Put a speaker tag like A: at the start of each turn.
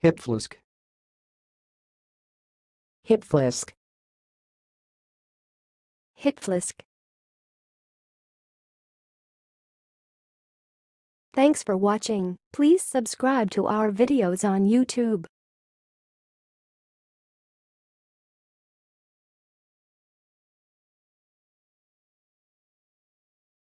A: Hip flask. Hip Hipflisk.
B: Hipflisk.
C: Hipflisk. Thanks for watching. Please subscribe to our videos on YouTube.